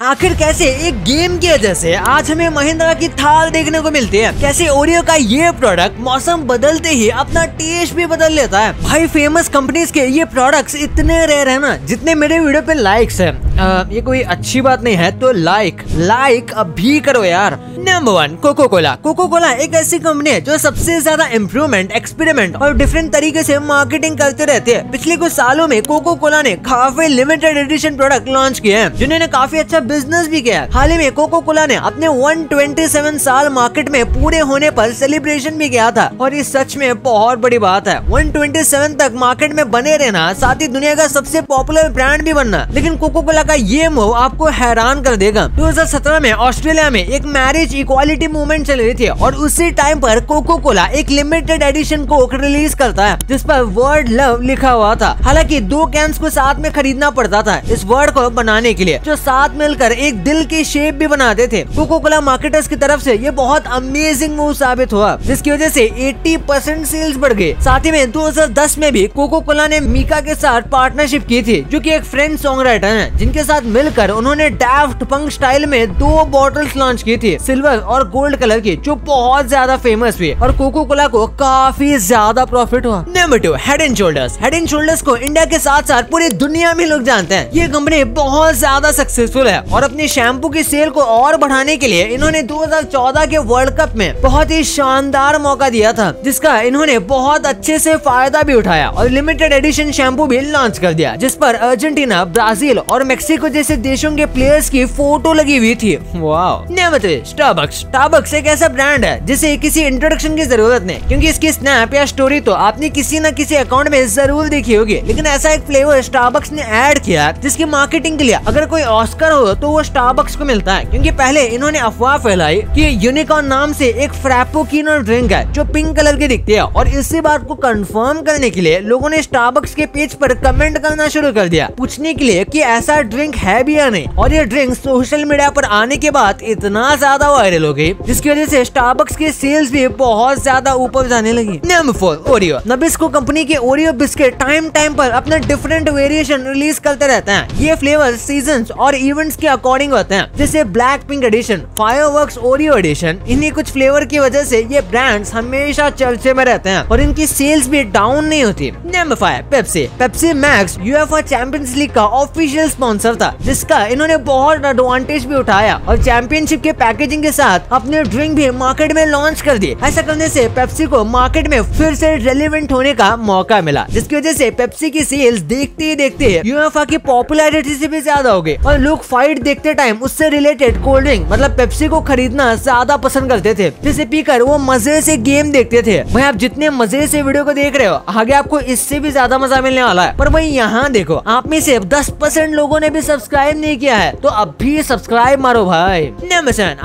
आखिर कैसे? एक गेम की वजह से आज हमें महिंद्रा की थाल देखने को मिलती है। कैसे ओरियो का ये प्रोडक्ट मौसम बदलते ही अपना टेस्ट भी बदल लेता है। भाई फ़ेमस कंपनीज़ के ये प्रोडक्ट्स इतने रेयर है ना, जितने मेरे वीडियो पे लाइक्स है। आ, ये कोई अच्छी बात नहीं है तो लाइक लाइक अभी करो यार। Number one Coca Cola Coca Cola एक ऐसी कंपनी है जो सबसे ज़्यादा इम्प्रूवमेंट एक्सपेरिमेंट और डिफरेंट तरीके से मार्केटिंग करते रहते हैं। पिछले कुछ सालों में कोको कोला ने काफ़ी लिमिटेड एडिशन प्रोडक्ट लॉन्च किए हैं जिन्होंने काफ़ी अच्छा बिज़नेस भी किया है। हाल ही में कोको कोला ने अपने 127 साल मार्केट में पूरे होने पर सेलिब्रेशन भी किया था। और ये सच में बहुत बड़ी बात है। 127 तक मार्केट में बने रहना साथ ही दुनिया का सबसे पॉपुलर ब्रांड भी बनना। लेकिन कोको कोला का ये मूव आपको हैरान कर देगा। 2017 में ऑस्ट्रेलिया में एक मैरिज इक्वालिटी मूवमेंट चल रही थी और उसी टाइम पर कोको कोला एक लिमिटेड एडिशन कोक रिलीज़ करता है, जिस पर वर्ड लव लिखा हुआ था। हालाँकि दो कैंस को साथ में खरीदना पड़ता था इस वर्ड को बनाने के लिए, जो साथ मिलकर एक दिल की शेप भी बनाते थे। कोको कोला मार्केटर्स की तरफ़ से ये बहुत अमेजिंग मूव साबित हुआ, जिसकी वजह से 80 परसेंट सेल्स बढ़ गए। साथ ही में 2010 में भी कोको कोला ने मीका के साथ पार्टनरशिप की थी, जो कि एक फ्रेंच सॉन्ग राइटर है, जिनके साथ मिलकर उन्होंने डेफ्ट पंक स्टाइल में दो बॉटल्स लॉन्च की थी सिल्वर और गोल्ड कलर की, जो बहुत ज़्यादा फ़ेमस हुई और कोको कोला को काफ़ी ज़्यादा प्रॉफिट हुआ। Number two Head and Shoulders Head and Shoulders को इंडिया के साथ साथ पूरी दुनिया में लोग जानते हैं। ये कंपनी बहुत ज़्यादा सक्सेसफुल है। और अपनी शैम्पू की सेल को और बढ़ाने के लिए इन्होंने 2014 के वर्ल्ड कप में बहुत ही शानदार मौका दिया था, जिसका इन्होंने बहुत अच्छे से फ़ायदा भी उठाया और लिमिटेड एडिशन शैम्पू भी लॉन्च कर दिया, जिस पर अर्जेंटीना, ब्राज़ील और मेक्सिको जैसे देशों के प्लेयर्स की फ़ोटो लगी हुई थी। स्टारबक्स स्टारबक्स एक ऐसा ब्रांड है जिसे किसी इंट्रोडक्शन की ज़रूरत नहीं। क्योंकि इसकी स्नैप या स्टोरी तो आपने किसी न किसी अकाउंट में ज़रूर देखी होगी। लेकिन ऐसा एक फ्लेवर स्टारबक्स ने ऐड किया जिसकी मार्केटिंग के लिए अगर कोई ऑस्कर हो तो वो स्टारबक्स को मिलता है। क्योंकि पहले इन्होंने अफवाह फैलाई कि यूनिकॉर्न नाम से एक फ्रैपोकिनो ड्रिंक है जो पिंक कलर की दिखती है। और इसी बात को कंफर्म करने के लिए लोगों ने स्टारबक्स के पेज पर कमेंट करना शुरू कर दिया। पूछने के लिए कि ऐसा ड्रिंक है भी या नहीं? और ये ड्रिंक सोशल मीडिया पर आने के बाद इतना ज़्यादा वायरल हो गई, जिसकी वजह से स्टारबक्स की सेल्स भी बहुत ज़्यादा ऊपर जाने लगी। Number four Oreo Nabisco company के ओरियो बिस्किट टाइम टाइम पर अपने डिफरेंट वेरिएशन रिलीज़ करते रहते हैं। ये फ्लेवर सीज़न और इवेंट्स के अकॉर्डिंग होते हैं। जैसे black pink edition fire Oreo edition इन्हीं कुछ फ्लेवर की वजह से ये ब्रांड्स हमेशा चर्चे में रहते हैं और इनकी सेल्स भी डाउन नहीं होती। Number five Pepsi Pepsi Max UEFA Champions League का ऑफिशियल स्पॉन्सर था, जिसका इन्होंने बहुत एडवांटेज भी उठाया और चैंपियनशिप के पैकेजिंग के साथ अपने ड्रिंक भी मार्केट में लॉन्च कर दी ऐसा करने से पेप्सी को मार्केट में फिर से रेलिवेंट होने का मौका मिला, जिसकी वजह से पेप्सी की सेल्स देखते ही देखते यूएफए की पॉपुलैरिटी से भी ज़्यादा हो गई और लोग फाइट देखते टाइम उससे रिलेटेड कोल्ड ड्रिंक मतलब पेप्सी को खरीदना ज़्यादा पसंद करते थे। जिसे पीकर वो मज़े से गेम देखते थे। भाई, आप जितने मज़े से वीडियो को देख रहे हो, आगे आपको इससे भी ज़्यादा मज़ा मिलने वाला है। पर भाई, यहाँ देखो, आप में से दस परसेंट लोगों ने भी सब्सक्राइब नहीं किया है तो अब भी सब्सक्राइब मारो भाई।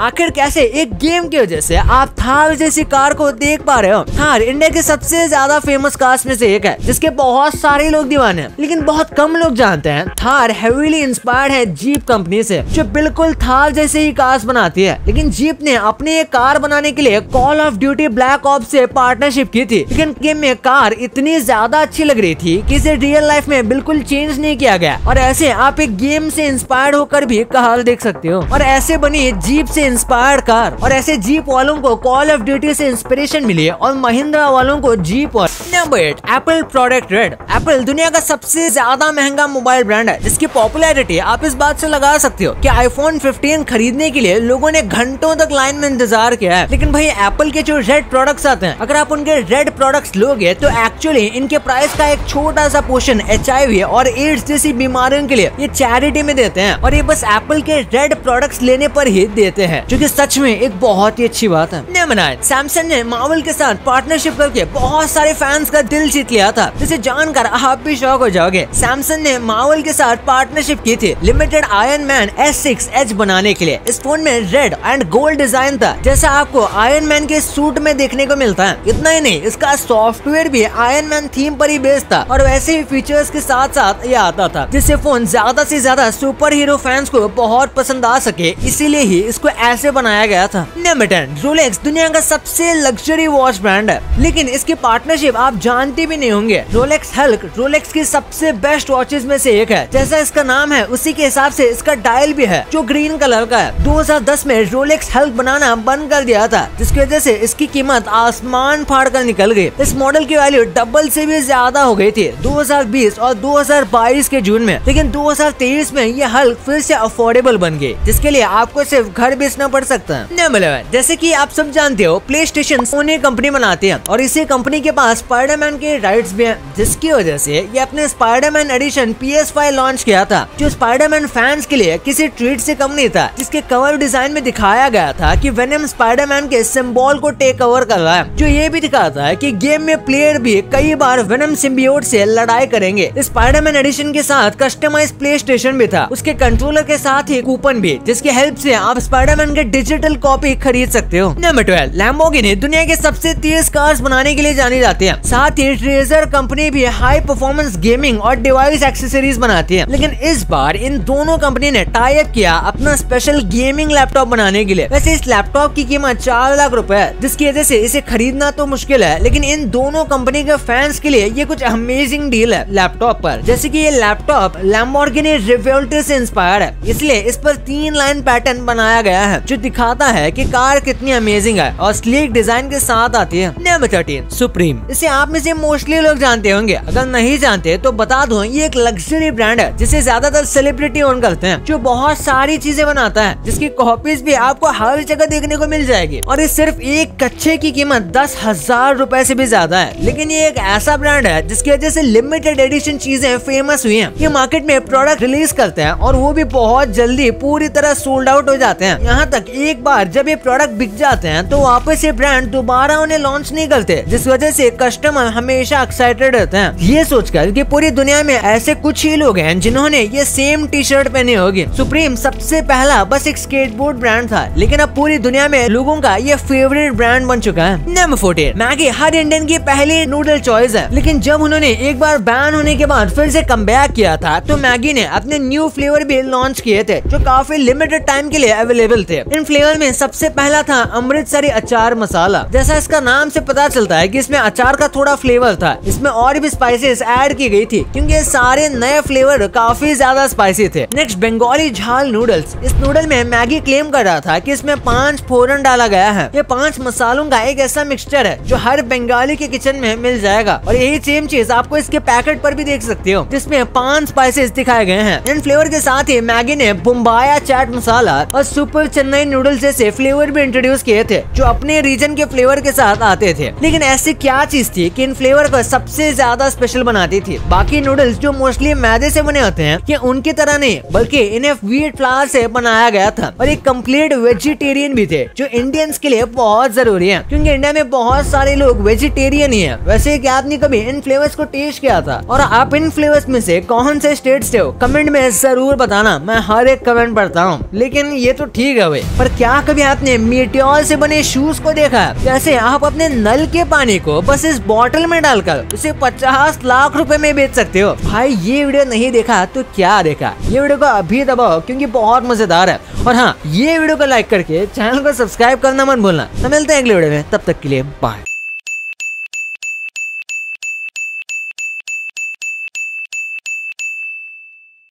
आखिर कैसे? एक गेम की वजह से आप थार जैसी कार को देख पा रहे हो। थार इंडिया के सबसे ज़्यादा फ़ेमस कार्स में से एक है, जिसके बहुत सारे लोग दीवाने हैं, लेकिन बहुत कम लोग जानते हैं। थार हेवीली इंस्पायर्ड है जीप कंपनी से, जो बिल्कुल थार जैसे ही कार्स बनाती है। लेकिन जीप ने अपनी एक कार बनाने के लिए Call of Duty Black Op से पार्टनरशिप की थी। लेकिन गेम में कार इतनी ज़्यादा अच्छी लग रही थी कि इसे रियल लाइफ में बिल्कुल चेंज नहीं किया गया। और ऐसे आप एक गेम से इंस्पायर्ड होकर भी कार देख सकते हो। और ऐसे बनी जीप से इंस्पायर्ड कार। और ऐसे जीप वालों को कॉल ऑफ़ ड्यूटी से इंस्पिरेशन मिली और महिंद्रा वालों को जीप और number eight Apple product red Apple दुनिया का सबसे ज़्यादा महँगा मोबाइल ब्रांड है, जिसकी पॉपुलैरिटी आप इस बात से लगा सकते हो कि आईफोन 15 खरीदने के लिए लोगों ने घंटों तक लाइन में इंतज़ार किया है। लेकिन भाई एप्पल के जो रेड प्रोडक्ट्स आते हैं, अगर आप उनके रेड प्रोडक्ट्स लोगे तो एक्चुअली इनके प्राइस का एक छोटा सा पोर्शन एच और एड्स जैसी बीमारियों के लिए ये चैरिटी में देते हैं। और ये बस एप्पल के रेड प्रोडक्ट्स लेने पर ही देते हैं, जो कि सच में एक बहुत ही अच्छी बात है। सैमसंग ने मावल के साथ पार्टनरशिप करके बहुत सारे फैंस का दिल जीत लिया था। जिसे जानकर आप भी शौक हो जाओगे। सैमसंग ने मावल के साथ पार्टनरशिप की थी limited Iron Man S six H बनाने के लिए। इस फ़ोन में रेड एंड गोल्ड डिज़ाइन था, जैसा आपको आयरन मैन के सूट में देखने को मिलता है। इतना ही नहीं, इसका सॉफ्टवेयर भी आयरन मैन थीम पर ही बेस्ड था। और वैसे ही फीचर्स के साथ साथ ये आता था, जिससे फ़ोन ज़्यादा से ज़्यादा सुपर हीरो फैंस को बहुत पसंद आ सके, इसीलिए ही इसको ऐसे बनाया गया था। नंबर टेन रोलेक्स दुनिया का सबसे लग्जरी वॉच ब्रांड है। लेकिन इसकी पार्टनरशिप आप जानते भी नहीं होंगे। रोलेक्स हल्क रोलेक्स की सबसे बेस्ट वॉचेज में से एक है। जैसा इसका नाम है, उसी के हिसाब से इसका डायल भी है, जो ग्रीन कलर का है। 2010 में रोलेक्स हल्क बनाना बंद कर दिया था, जिसकी वजह से इसकी कीमत आसमान फाड़ कर निकल गई। इस मॉडल की वैल्यू डबल से भी ज़्यादा हो गई थी 2020 और 2022 के जून में। लेकिन 2023 में ये हल्क फिर से अफोर्डेबल बन गई जिसके लिए आपको सिर्फ़ घर बेचना पड़ सकता है। नंबर जैसे की आप सब जानते हो प्ले स्टेशन सोनी कंपनी बनाते हैं और इसी कंपनी के पास स्पाइडरमैन के राइट्स भी हैं, जिसकी वजह से ये अपने Spiderman edition P S launch किया था, जो स्पाइडरमैन फैंस के लिए किसी ट्रीट से कम नहीं था, जिसके कवर डिज़ाइन में दिखाया गया था कि वेनम स्पाइडरमैन के सिंबल को टेक ओवर कर रहा है। जो ये भी दिखाता है कि गेम में प्लेयर भी कई बार वेनम सिम्बियोट से लड़ाई करेंगे। स्पाइडरमैन एडिशन के साथ कस्टमाइज प्ले स्टेशन भी था। उसके कंट्रोलर के साथ ही कूपन भी, जिसकी हेल्प से आप स्पाइडरमैन के डिजिटल कॉपी खरीद सकते हो। नंबर ट्वेल्व लैम्बोर्गिनी दुनिया के सबसे तेज कार्स बनाने के लिए जानी जाती है। साथ ही ट्रेजर कंपनी भी हाई परफॉर्मेंस गेमिंग और डिवाइस एक्सेसरीज बनाती है। लेकिन इस बार इन दोनों कंपनी ने टाइप किया अपना स्पेशल गेमिंग लैपटॉप बनाने के लिए। वैसे इस लैपटॉप की कीमत चार लाख रूपए है, जिसकी वजह से इसे खरीदना तो मुश्किल है, लेकिन इन दोनों कंपनी के फैंस के लिए ये कुछ अमेजिंग डील है लैपटॉप पर। जैसे कि ये लैपटॉप लैम्बोर्गिनी रिवोल्टर से इंस्पायर है। इसलिए इस पर तीन लाइन पैटर्न बनाया गया है, जो दिखाता है कि कार कितनी अमेजिंग है और स्लीक डिज़ाइन के साथ आती है। नंबर थर्टीन सुप्रीम इसे आप में से मोस्टली लोग जानते होंगे। अगर नहीं जानते तो बता दो, ये एक लग्जरी ब्रांड है, जिसे ज़्यादातर सेलिब्रिटी ओन करते हैं, जो बहुत सारी चीज़ें बनाता है, जिसकी कॉपीज भी आपको हर जगह देखने को मिल जाएगी। और ये सिर्फ़ एक कच्चे की कीमत दस हज़ार रूपए ऐसी भी ज़्यादा है। लेकिन ये एक ऐसा ब्रांड है, जिसकी वजह से लिमिटेड एडिशन चीज़ें फ़ेमस हुई है। ये मार्केट में प्रोडक्ट रिलीज़ करते हैं और वो भी बहुत जल्दी पूरी तरह सोल्ड आउट हो जाते हैं। यहाँ तक एक बार जब ये प्रोडक्ट बिक जाते हैं तो वापस ये ब्रांड दोबारा उन्हें लॉन्च नहीं करते, जिस वजह से कस्टमर हमेशा एक्साइटेड रहते हैं। ये सोचकर कि पूरी दुनिया में ऐसे कुछ ही लोग हैं जिन्होंने ये सेम टी शर्ट पहनी होगी। सुप्रीम सबसे पहला बस एक स्केटबोर्ड ब्रांड था, लेकिन अब पूरी दुनिया में लोगों का ये फेवरेट ब्रांड बन चुका है। नंबर फोर्टीन मैगी हर इंडियन की पहली नूडल चॉइस है। लेकिन जब उन्होंने एक बार बैन होने के बाद फिर से कम किया था तो मैगी ने अपने न्यू फ्लेवर भी लॉन्च किए थे, जो काफ़ी लिमिटेड टाइम के लिए अवेलेबल थे। इन फ्लेवर में सबसे पहला था अमृतसरी अचार मसाला। जैसा इसका नाम से पता चलता है कि इसमें अचार का थोड़ा फ्लेवर था। इसमें और भी स्पाइसेस ऐड की गई थी, क्योंकि सारे नए फ्लेवर काफ़ी ज़्यादा स्पाइसी थे। नेक्स्ट बंगाली झाल नूडल्स इस नूडल में मैगी क्लेम कर रहा था कि इसमें पाँच फोरन डाला गया है। ये पाँच मसालों का एक ऐसा मिक्सचर है, जो हर बंगाली के किचन में मिल जाएगा। और यही सेम चीज़ आपको इसके पैकेट पर भी देख सकते हो, जिसमें पाँच स्पाइसेस दिखाए गए हैं। इन फ्लेवर के साथ ही मैगी ने बुम्बाया चाट मसाला और सुपर चेन्नई नूडल्स जैसे फ्लेवर भी इंट्रोड्यूस किए थे, जो अपने रीजन के फ्लेवर के साथ आते थे। लेकिन ऐसी क्या चीज़ थी कि इन फ्लेवर को सबसे ज़्यादा स्पेशल बनाती थी? बाकी नूडल्स जो मोस्टली मैदे से बने होते हैं, ये उनकी तरह नहीं, बल्कि इन्हें व्हीट फ्लावर से बनाया गया था। और एक कंप्लीट वेजिटेरियन भी थे, जो इंडियंस के लिए बहुत ज़रूरी है, क्योंकि इंडिया में बहुत सारे लोग वेजिटेरियन ही है। वैसे क्या आपने कभी इन फ्लेवर्स को टेस्ट किया था? और आप इन फ्लेवर्स में से कौन से स्टेट से हो? कमेंट में ज़रूर बताना। मैं हर एक कमेंट पढ़ता हूँ। लेकिन ये तो ठीक है भाई। पर क्या कभी आपने मीटियोल से बने शूज़ को देखा? जैसे आप अपने नल के पानी को बस इस बॉटल में डालकर उसे पचास लाख रुपए में बेच सकते हो। भाई, ये वीडियो नहीं देखा तो क्या देखा? ये वीडियो को अभी दबाओ, क्योंकि बहुत मज़ेदार है। और हाँ ये वीडियो को लाइक करके चैनल को सब्सक्राइब करना मत भूलना। तो मिलते हैं अगले वीडियो में। तब तक के लिए बाय